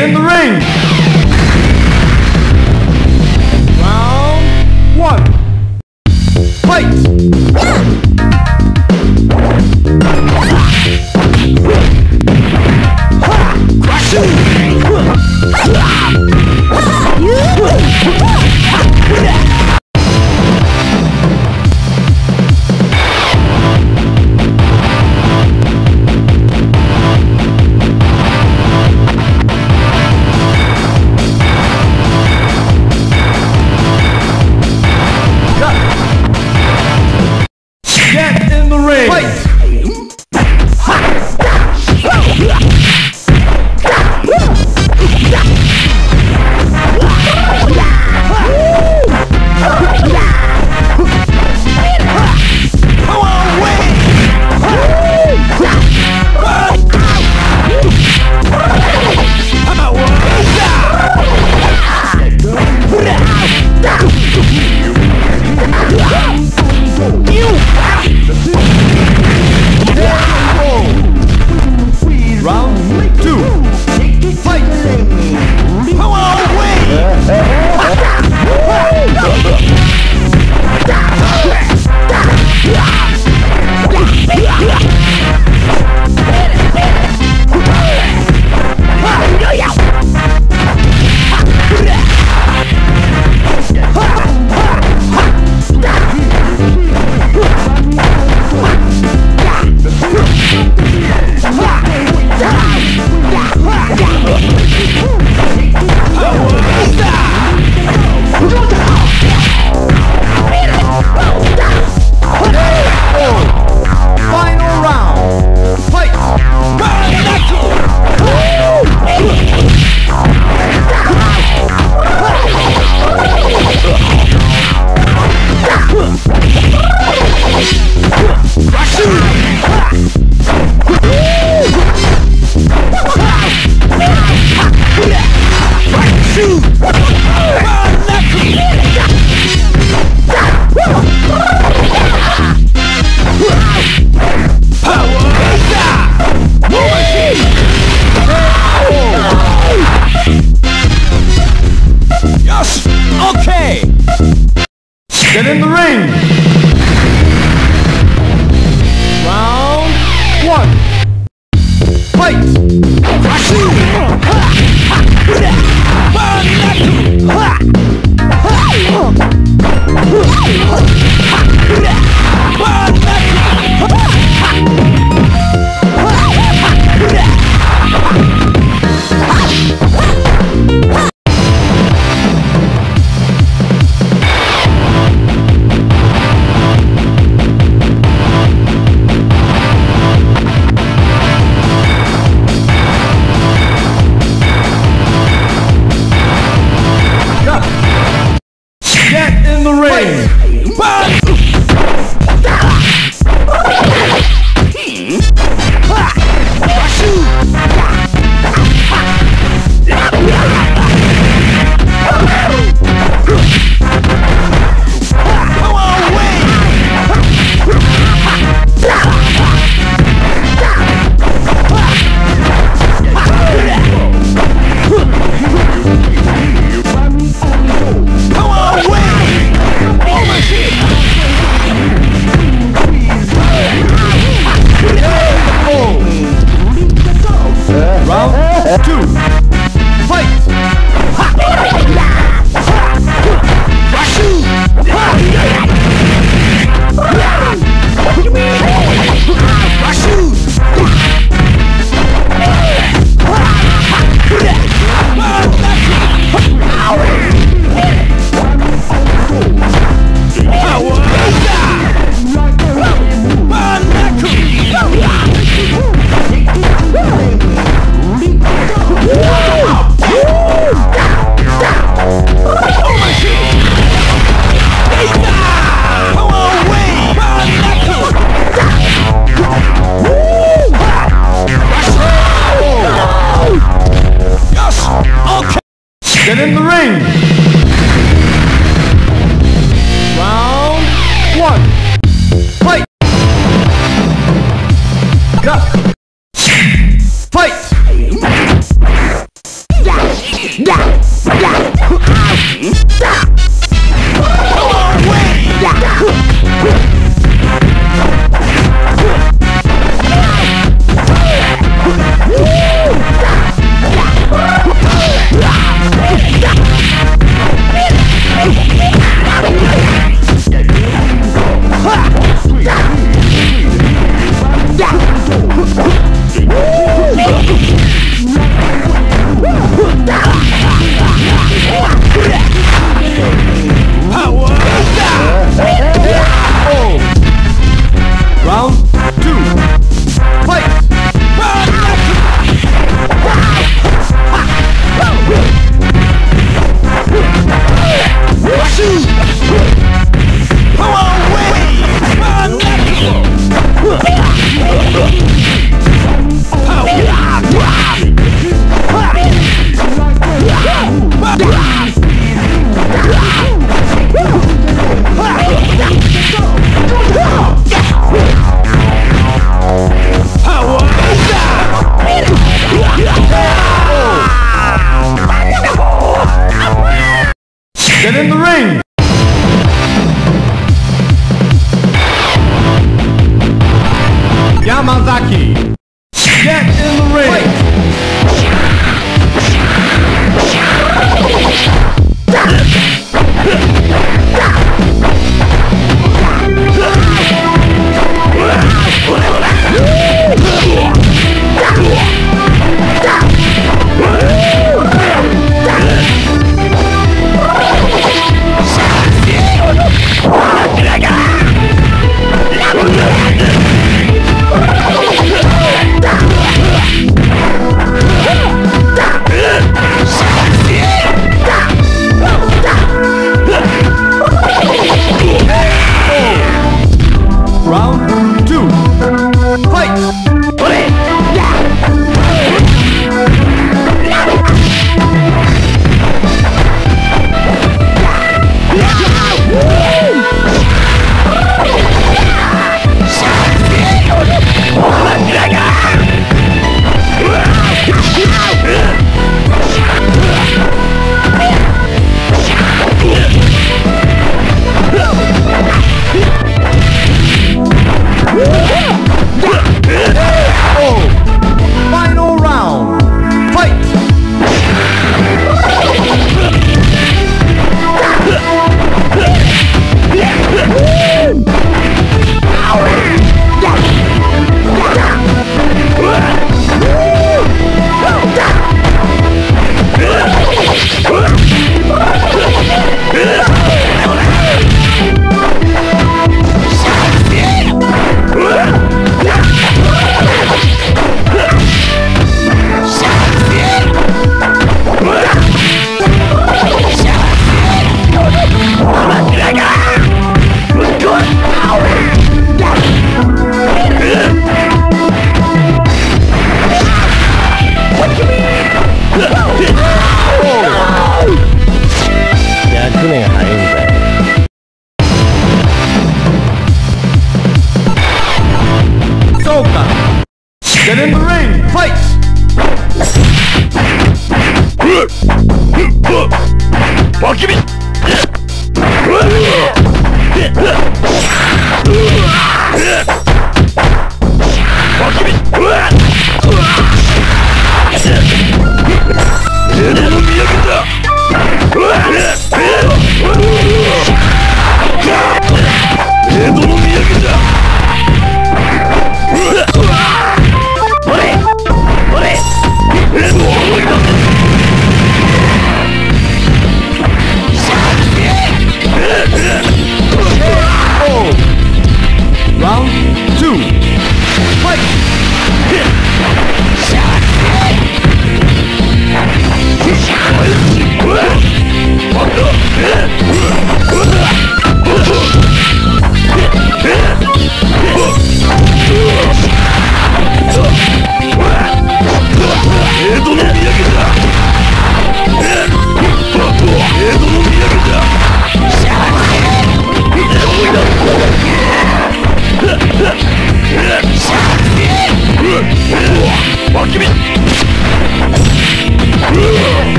In the ring. Round one. In the ring. Cut.